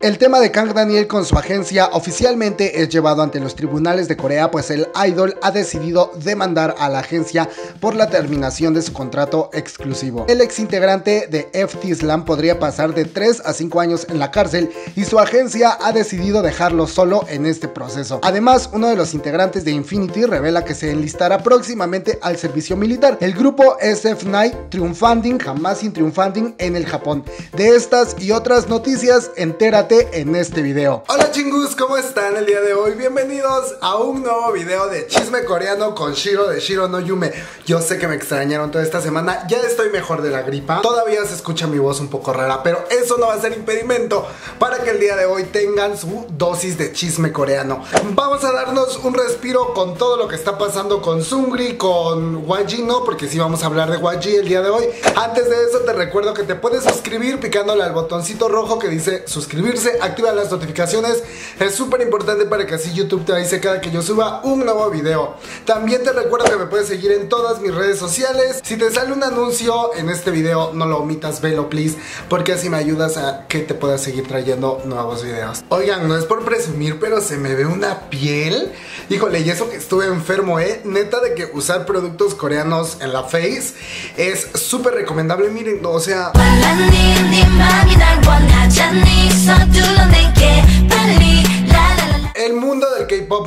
El tema de Kang Daniel con su agencia oficialmente es llevado ante los tribunales de Corea, pues el idol ha decidido demandar a la agencia por la terminación de su contrato exclusivo. El ex integrante de FT Slam podría pasar de 3 a 5 años en la cárcel y su agencia ha decidido dejarlo solo en este proceso. Además, uno de los integrantes de Infinity revela que se enlistará próximamente al servicio militar. El grupo SF9 Triumfanding, jamás sin Triumfanding en el Japón. De estas y otras noticias, entérate en este video. Hola chingus, ¿cómo están el día de hoy? Bienvenidos a un nuevo video de chisme coreano con Shiro de Shiro no Yume. Yo sé que me extrañaron toda esta semana, ya estoy mejor de la gripa. Todavía se escucha mi voz un poco rara, pero eso no va a ser impedimento para que el día de hoy tengan su dosis de chisme coreano. Vamos a darnos un respiro con todo lo que está pasando con Sungri, con Waji, ¿no? Porque sí vamos a hablar de Waji el día de hoy. Antes de eso te recuerdo que te puedes suscribir picándole al botoncito rojo que dice suscribirse activa las notificaciones. Es súper importante para que así YouTube te avise cada que yo suba un nuevo video. También te recuerdo que me puedes seguir en todas mis redes sociales. Si te sale un anuncio en este video, no lo omitas, velo please, porque así me ayudas a que te pueda seguir trayendo nuevos videos. Oigan, no es por presumir, pero se me ve una piel. Híjole, y eso que estuve enfermo, ¿eh? Neta de que usar productos coreanos en la face es súper recomendable. Miren, o sea...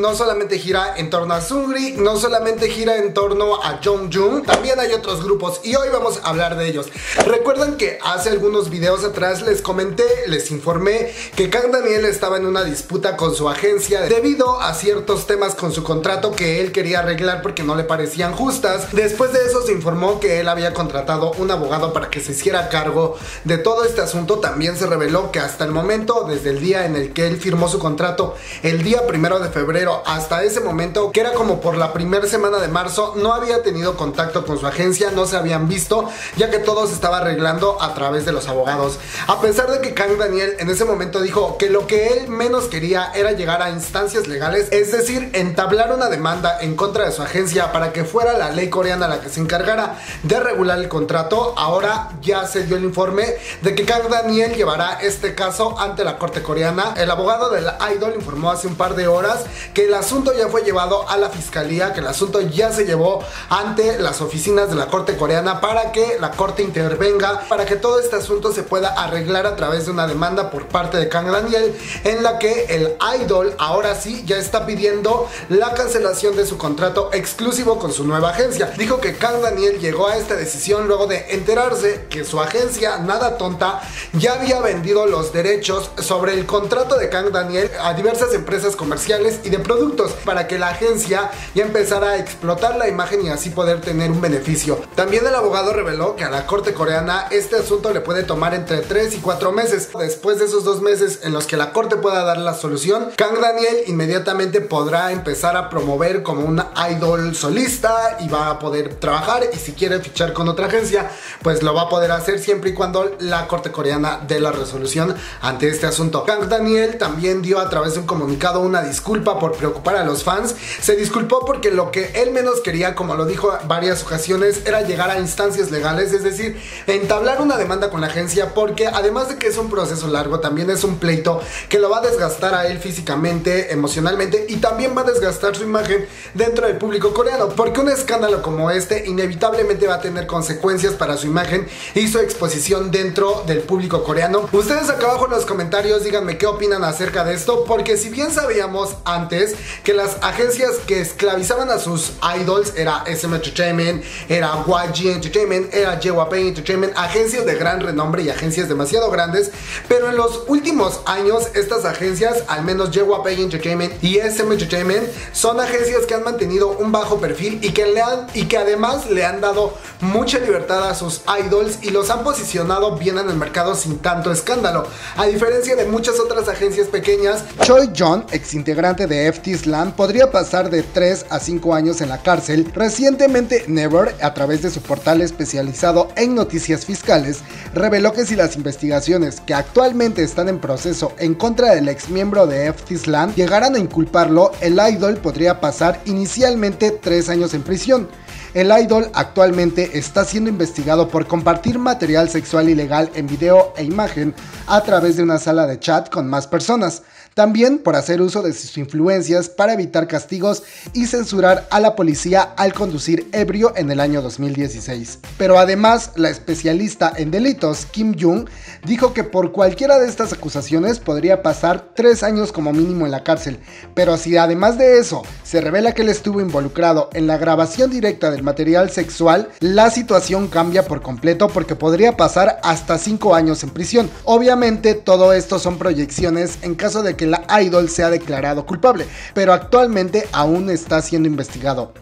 no solamente gira en torno a Sungri, no solamente gira en torno a Jung, también hay otros grupos y hoy vamos a hablar de ellos. Recuerdan que hace algunos videos atrás les comenté, les informé que Kang Daniel estaba en una disputa con su agencia debido a ciertos temas con su contrato que él quería arreglar porque no le parecían justas. Después de eso se informó que él había contratado un abogado para que se hiciera cargo de todo este asunto. También se reveló que hasta el momento, desde el día en el que él firmó su contrato, el día primero de febrero hasta ese momento, que era como por la primera semana de marzo, no había tenido contacto con su agencia, no se habían visto, ya que todo se estaba arreglando a través de los abogados. A pesar de que Kang Daniel en ese momento dijo que lo que él menos quería era llegar a instancias legales, es decir, entablar una demanda en contra de su agencia para que fuera la ley coreana la que se encargara de regular el contrato, ahora ya se dio el informe de que Kang Daniel llevará este caso ante la corte coreana. El abogado del idol informó hace un par de horas que el asunto ya fue llevado a la fiscalía, que el asunto ya se llevó ante las oficinas de la corte coreana para que la corte intervenga, para que todo este asunto se pueda arreglar a través de una demanda por parte de Kang Daniel en la que el idol ahora sí ya está pidiendo la cancelación de su contrato exclusivo con su nueva agencia. Dijo que Kang Daniel llegó a esta decisión luego de enterarse que su agencia, nada tonta, ya había vendido los derechos sobre el contrato de Kang Daniel a diversas empresas comerciales y de productos para que la agencia ya empezara a explotar la imagen y así poder tener un beneficio. También el abogado reveló que a la corte coreana este asunto le puede tomar entre 3 y 4 meses. Después de esos dos meses en los que la corte pueda dar la solución, Kang Daniel inmediatamente podrá empezar a promover como un idol solista y va a poder trabajar y si quiere fichar con otra agencia, pues lo va a poder hacer siempre y cuando la corte coreana dé la resolución ante este asunto. Kang Daniel también dio a través de un comunicado una disculpa por preocupar a los fans. Se disculpó porque lo que él menos quería, como lo dijo varias ocasiones, era llegar a instancias legales, es decir, entablar una demanda con la agencia porque además de que es un proceso largo, también es un pleito que lo va a desgastar a él físicamente, emocionalmente y también va a desgastar su imagen dentro del público coreano, porque un escándalo como este inevitablemente va a tener consecuencias para su imagen y su exposición dentro del público coreano. Ustedes acá abajo en los comentarios díganme qué opinan acerca de esto, porque si bien sabíamos antes que las agencias que esclavizaban a sus idols era SM Entertainment, era YG Entertainment, era JYP Entertainment, agencias de gran renombre y agencias demasiado grandes, pero en los últimos años estas agencias, al menos JYP Entertainment y SM Entertainment, son agencias que han mantenido un bajo perfil y que, le han, y que además le han dado mucha libertad a sus idols y los han posicionado bien en el mercado sin tanto escándalo, a diferencia de muchas otras agencias pequeñas. Choi John ex integrante de Slam, podría pasar de 3 a 5 años en la cárcel. Recientemente, Never, a través de su portal especializado en noticias fiscales, reveló que si las investigaciones que actualmente están en proceso en contra del ex miembro de Slam llegaran a inculparlo, el idol podría pasar inicialmente 3 años en prisión. el idol actualmente está siendo investigado por compartir material sexual ilegal en video e imagen a través de una sala de chat con más personas. También por hacer uso de sus influencias para evitar castigos y censurar a la policía al conducir ebrio en el año 2016. Pero además, la especialista en delitos Kim Jung dijo que por cualquiera de estas acusaciones podría pasar tres años como mínimo en la cárcel. Pero si además de eso se revela que él estuvo involucrado en la grabación directa del material sexual, la situación cambia por completo porque podría pasar hasta cinco años en prisión. Obviamente todo esto son proyecciones en caso de que la idol sea declarado culpable, pero actualmente aún está siendo investigado.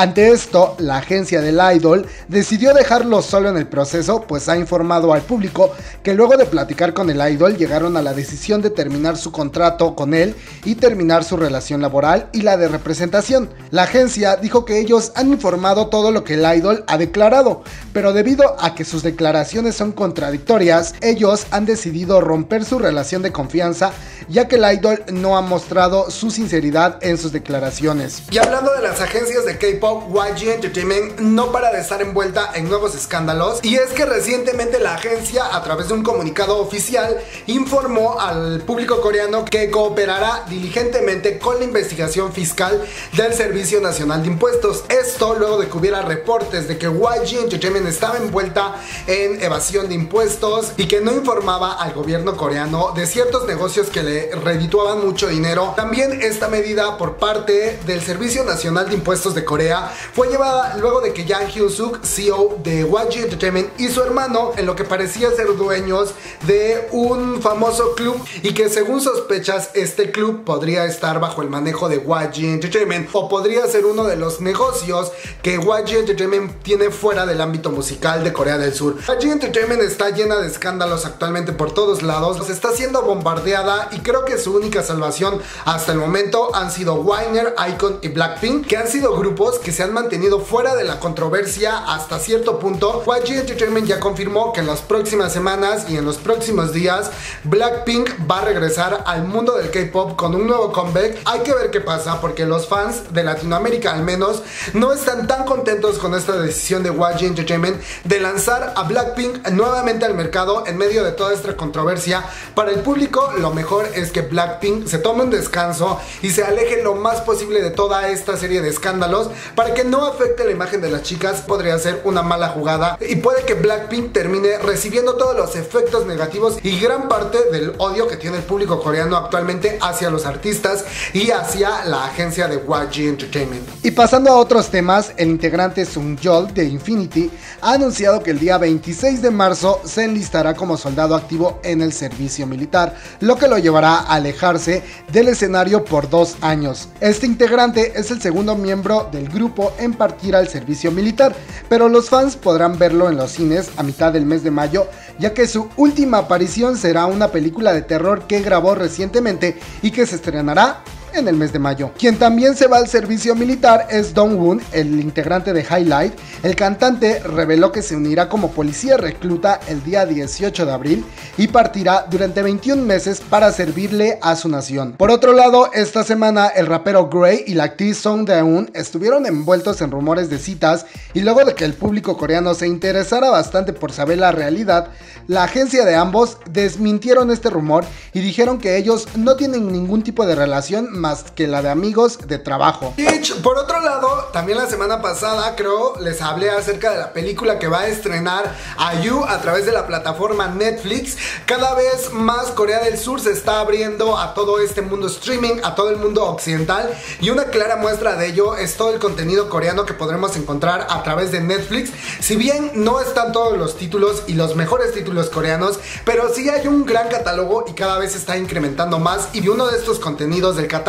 Ante esto, la agencia del idol decidió dejarlo solo en el proceso, pues ha informado al público que luego de platicar con el idol llegaron a la decisión de terminar su contrato con él y terminar su relación laboral y la de representación. La agencia dijo que ellos han informado todo lo que el idol ha declarado, pero debido a que sus declaraciones son contradictorias, ellos han decidido romper su relación de confianza ya que el idol no ha mostrado su sinceridad en sus declaraciones. Y hablando de las agencias de K-pop, YG Entertainment no para de estar envuelta en nuevos escándalos y es que recientemente la agencia a través de un comunicado oficial informó al público coreano que cooperará diligentemente con la investigación fiscal del Servicio Nacional de Impuestos. Esto luego de que hubiera reportes de que YG Entertainment estaba envuelta en evasión de impuestos y que no informaba al gobierno coreano de ciertos negocios que le redituaban mucho dinero. También esta medida por parte del Servicio Nacional de Impuestos de Corea fue llevada luego de que Yang Hyun-suk, CEO de YG Entertainment, y su hermano, en lo que parecía ser dueños de un famoso club y que según sospechas este club podría estar bajo el manejo de YG Entertainment o podría ser uno de los negocios que YG Entertainment tiene fuera del ámbito musical de Corea del Sur. YG Entertainment está llena de escándalos actualmente por todos lados, está siendo bombardeada y creo que su única salvación hasta el momento han sido Winer, Icon y Blackpink, que han sido grupos que se han mantenido fuera de la controversia hasta cierto punto, YG Entertainment ya confirmó que en las próximas semanas y en los próximos días Blackpink va a regresar al mundo del K-pop con un nuevo comeback. Hay que ver qué pasa porque los fans de Latinoamérica al menos no están tan contentos con esta decisión de YG Entertainment de lanzar a Blackpink nuevamente al mercado en medio de toda esta controversia. Para el público lo mejor es que Blackpink se tome un descanso y se aleje lo más posible de toda esta serie de escándalos para que no afecte la imagen de las chicas podría ser una mala jugada y puede que Blackpink termine recibiendo todos los efectos negativos y gran parte del odio que tiene el público coreano actualmente hacia los artistas y hacia la agencia de YG Entertainment. Y pasando a otros temas, el integrante Sungjol de Infinity ha anunciado que el día 26 de marzo se enlistará como soldado activo en el servicio militar, lo que lo llevará a alejarse del escenario por dos años. Este integrante es el segundo miembro del grupo en partir al servicio militar, pero los fans podrán verlo en los cines a mitad del mes de mayo, ya que su última aparición será una película de terror que grabó recientemente y que se estrenará en el mes de mayo. Quien también se va al servicio militar es Dong Woon, el integrante de Highlight. El cantante reveló que se unirá como policía recluta el día 18 de abril y partirá durante 21 meses para servirle a su nación. Por otro lado, esta semana el rapero Gray y la actriz Song Dae-un estuvieron envueltos en rumores de citas y luego de que el público coreano se interesara bastante por saber la realidad, la agencia de ambos desmintieron este rumor y dijeron que ellos no tienen ningún tipo de relación más que la de amigos de trabajo. por otro lado, también la semana pasada creo les hablé acerca de la película que va a estrenar Ayu a través de la plataforma Netflix. Cada vez más Corea del Sur se está abriendo a todo este mundo streaming, a todo el mundo occidental y una clara muestra de ello es todo el contenido coreano que podremos encontrar a través de Netflix. Si bien no están todos los títulos y los mejores títulos coreanos, pero sí hay un gran catálogo y cada vez está incrementando más y uno de estos contenidos del catálogo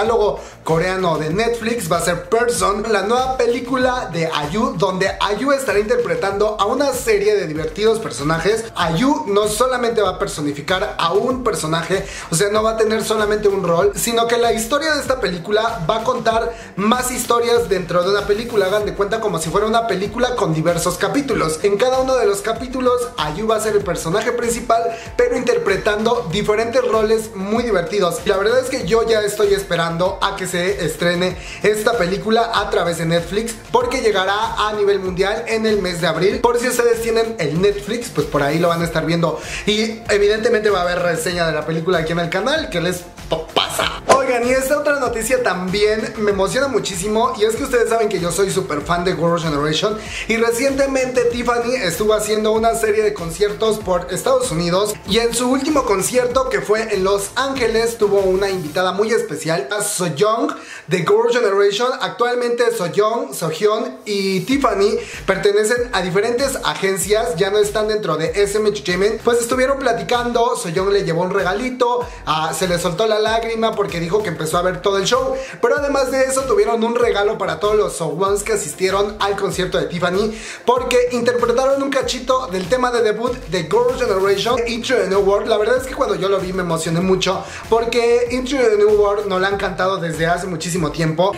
coreano de Netflix va a ser Person, la nueva película de Ayu, donde Ayu estará interpretando a una serie de divertidos personajes. Ayu no solamente va a personificar a un personaje, o sea, no va a tener solamente un rol, sino que la historia de esta película va a contar más historias dentro de una película. Hagan de cuenta como si fuera una película con diversos capítulos. En cada uno de los capítulos, Ayu va a ser el personaje principal, pero interpretando diferentes roles muy divertidos. La verdad es que yo ya estoy esperando a que se estrene esta película a través de Netflix porque llegará a nivel mundial en el mes de abril. Por si ustedes tienen el Netflix, pues por ahí lo van a estar viendo. Y evidentemente va a haber reseña de la película aquí en el canal que les pasa. Oigan, y esta otra noticia también me emociona muchísimo y es que ustedes saben que yo soy súper fan de Girl Generation y recientemente Tiffany estuvo haciendo una serie de conciertos por Estados Unidos y en su último concierto que fue en Los Ángeles tuvo una invitada muy especial a Soyoung de Girl Generation. Actualmente Soyoung, Sohyun y Tiffany pertenecen a diferentes agencias, ya no están dentro de SM Entertainment, pues estuvieron platicando, Soyoung le llevó un regalito, ah, se le soltó la lágrima porque dijo que empezó a ver todo el show. Pero además de eso tuvieron un regalo para todos los Ones que asistieron al concierto de Tiffany porque interpretaron un cachito del tema de debut de Girl Generation, Into the New World. La verdad es que cuando yo lo vi me emocioné mucho porque Into the New World no la han cantado desde hace muchísimo tiempo.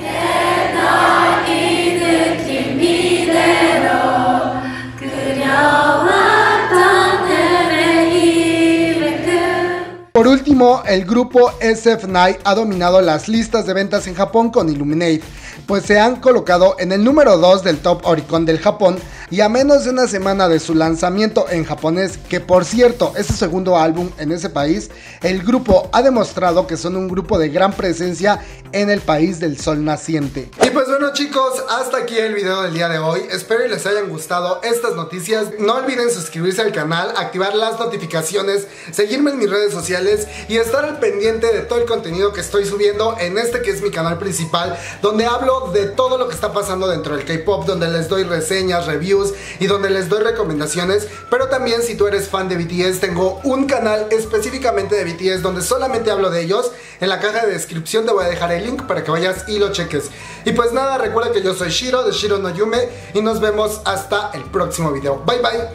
Último, el grupo SF9 ha dominado las listas de ventas en Japón con Illuminate, pues se han colocado en el número 2 del top Oricon del Japón y a menos de una semana de su lanzamiento en japonés, que por cierto es su segundo álbum en ese país, el grupo ha demostrado que son un grupo de gran presencia en el país del sol naciente. Y pues bueno chicos, hasta aquí el video del día de hoy, espero y les hayan gustado estas noticias, no olviden suscribirse al canal, activar las notificaciones, seguirme en mis redes sociales y estar al pendiente de todo el contenido que estoy subiendo en este que es mi canal principal, donde hablo de todo lo que está pasando dentro del K-Pop, donde les doy reseñas, reviews, y donde les doy recomendaciones. Pero también si tú eres fan de BTS, tengo un canal específicamente de BTS donde solamente hablo de ellos. En la caja de descripción te voy a dejar el link para que vayas y lo cheques. Y pues nada, recuerda que yo soy Shiro de Shiro no Yume y nos vemos hasta el próximo video. Bye bye.